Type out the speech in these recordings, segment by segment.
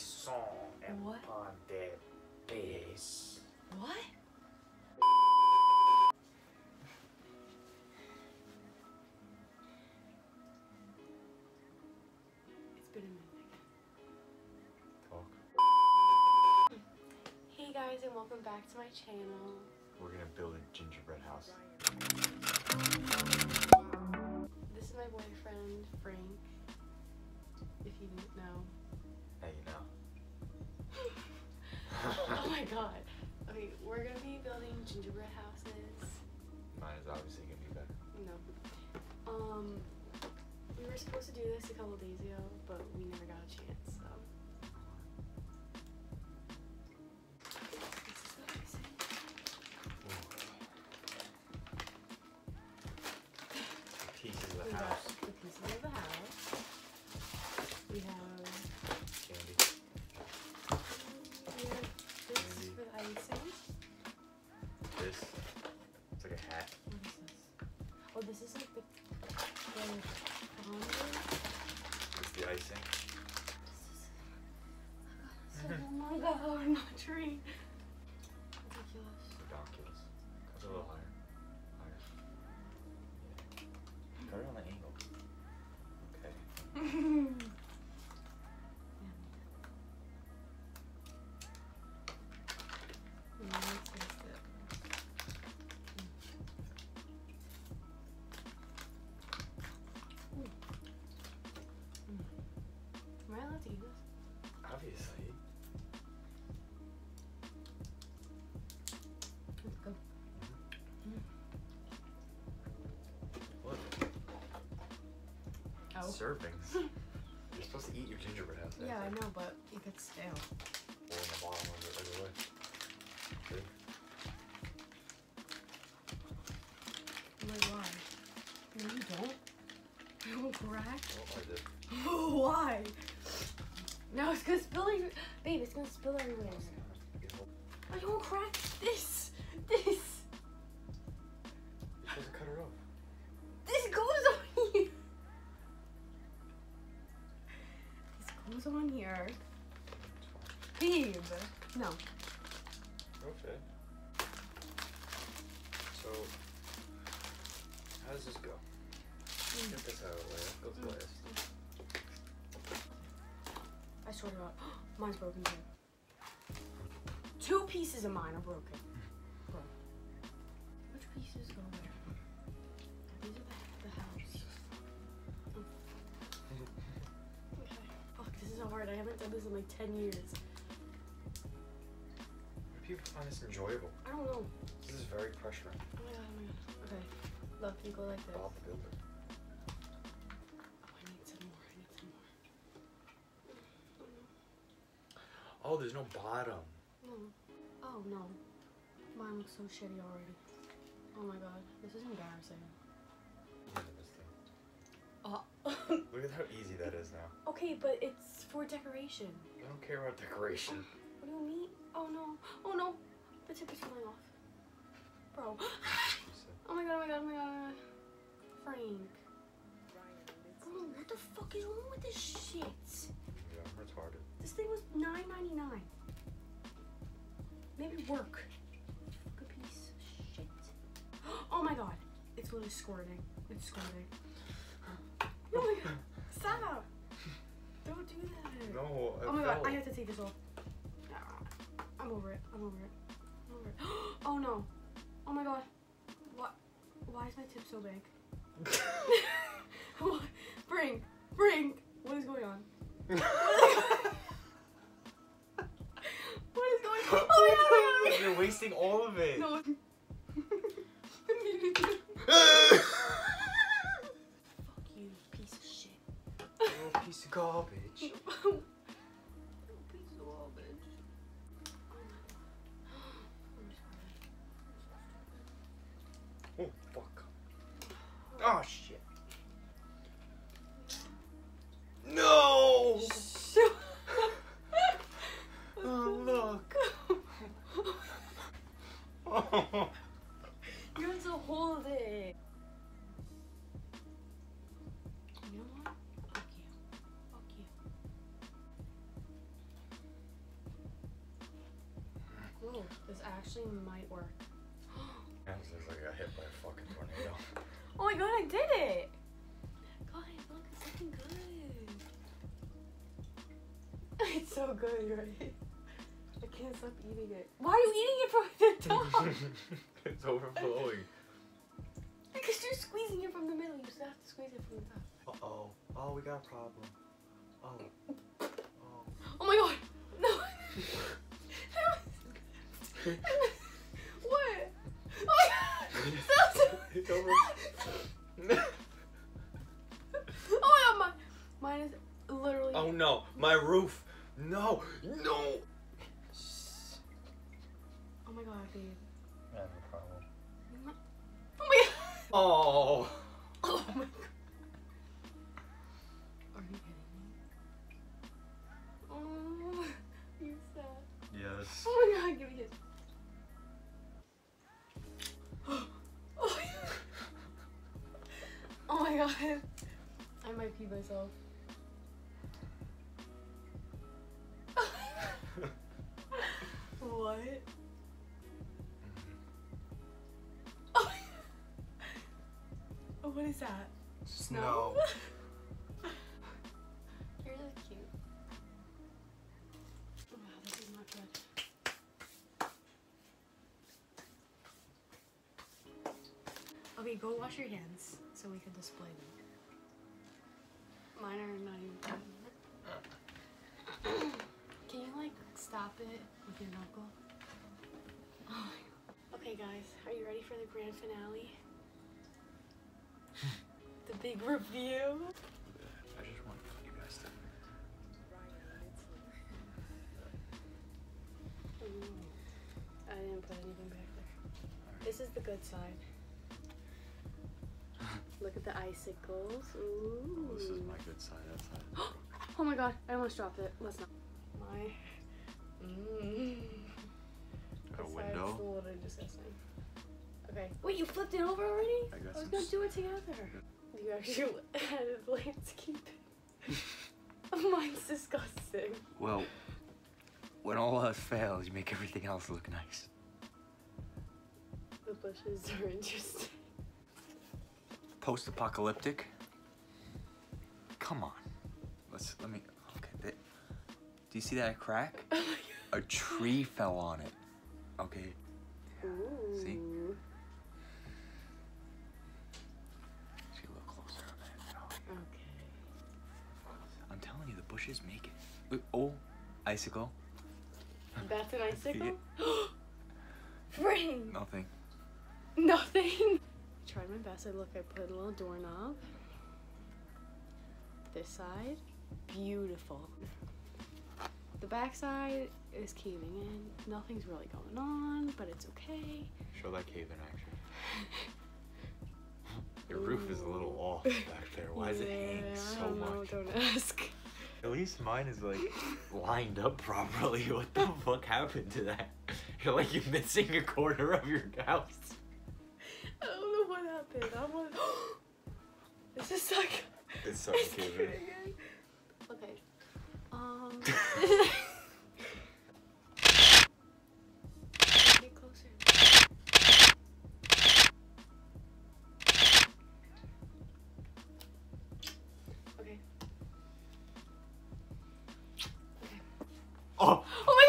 song and What? on the bass. What? It's been a minute. Talk. Hey guys, and welcome back to my channel. We're gonna build a gingerbread house. This is my boyfriend, Frank. If you didn't know. Now you know. oh my god. Okay, we're gonna be building gingerbread houses. Mine is obviously gonna be better. No. Um, we were supposed to do this a couple days ago, but we never got a chance, so. I'm not trained. Servings. You're supposed to eat your gingerbread house. Yeah, I know, but it gets stale. Or in the bottom of it right away. See? Wait, why? No, you don't. You don't crack. Oh, I did. why? No, it's gonna spill every- Babe, it's gonna spill everywhere. I don't oh, crack No. Okay. So, how does this go? Mm. Get this out of the way. That goes last. I swear to God. Mine's broken too. Two pieces of mine are broken. Bro. Which pieces go where? These are the, the house. Okay. Fuck, this is hard. I haven't done this in like 10 years. Why do people find this enjoyable? I don't know. This is very pressuring. Oh my god, oh my god. Okay. Look, you go like this. Bob the Builder. Oh, I need some more. I need some more. Oh, oh, there's no bottom. No. Oh no. Mine looks so shitty already. Oh my god. This is embarrassing. Look at this thing. Oh. Look at how easy that is now. okay, but it's for decoration. I don't care about decoration. Oh, what do you mean? Oh no. Oh no. The tip is falling off. Bro. Oh my god, oh my god, oh my god. oh my god. Frank. Bro, what the fuck is wrong with this shit? Yeah, retarded. This thing was nine ninety nine. Maybe work. Good piece of shit. Oh my god. It's literally squirting. It's squirting. Oh my god. Stop. Don't do that. No, Oh my god, fell. I have to take this off. I'm over it. I'm over it. I'm over it. Oh no. Oh my god. What? Why is my tip so big? What? Bring. Bring. What is going on? what is going on? Oh my god. Oh my god. You're wasting all of it. No. Fuck you, piece of shit. Little piece of garbage. piece of garbage. Oh shit. No. oh look. You have to hold it. You This actually might work. This looks like I got hit by a fucking tornado. Oh my god, I did it! Guys, look, it's looking good. It's so good, right? I can't stop eating it. Why are you eating it from the top? it's overflowing. because you're squeezing it from the middle. You just have to squeeze it from the top. Uh oh. Oh, we got a problem. Oh. Oh. Oh my god! No! what? Oh my god! Stop! It's over. Oh my god, mine, mine is literally. oh no, my roof. No, no. Oh my god, babe. I have a problem. Oh my god! Oh myself. what? Oh What is that? Snow. You're really cute. Wow, this is not good. Okay, go wash your hands so we can display them. Mine are not even. Can you like stop it with your knuckle? Oh my god. Okay guys, are you ready for the grand finale? the big review? I just want you guys to. Ooh. I didn't put anything back there. This is the good side. Look at the icicles. Ooh. Oh, this is my good side. That side. Oh my god, I almost dropped it. Let's not. My. Mm. A This side's window. a little disgusting. Okay. Wait, you flipped it over already? I got I was gonna do it together. You actually added landscaping. Mine's disgusting. Well, when all else fails, you make everything else look nice. The bushes are interesting. Post-apocalyptic. Come on. Let's let me. Okay. th- do you see that crack? Oh A tree fell on it. Okay. See? A little closer on that. Okay. I'm telling you, the bushes make it. Oh, icicle. That's an icicle? Fring! Nothing. Nothing. Tried my best. I look. I put a little doorknob. This side, beautiful. The back side is caving in. Nothing's really going on, but it's okay. Show that cave in action. Your roof is a little off back there. Why is it I so know, much? Don't ask. At least mine is like lined up properly. What the fuck happened to that? You're like you're missing a corner of your house. I don't know what happened. I'm like, this is like. It's starting It's to cave caving in. in. Okay. Um. Get closer. Okay. Oh! Oh my! Oh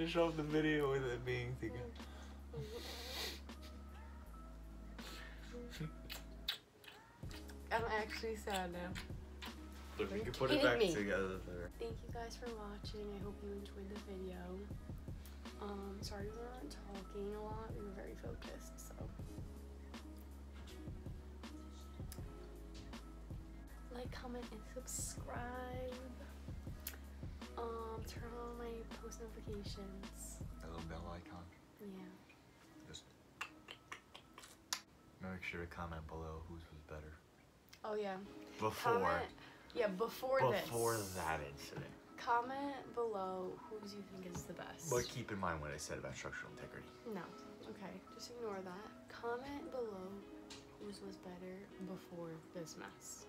finish off the video with it being together. I'm actually sad now. Look, we can put it back me? together there. Thank you guys for watching. I hope you enjoyed the video. Um, sorry we weren't talking a lot. We were very focused, so. Like, comment, and subscribe. Um, turn on my post notifications. That little bell icon. Yeah. Just make sure to comment below whose was better. Oh yeah. Before. Comment. Yeah, before, this. Before that incident. comment below whose you think is the best. But keep in mind what I said about structural integrity. No. Okay, just ignore that. Comment below whose was better before this mess.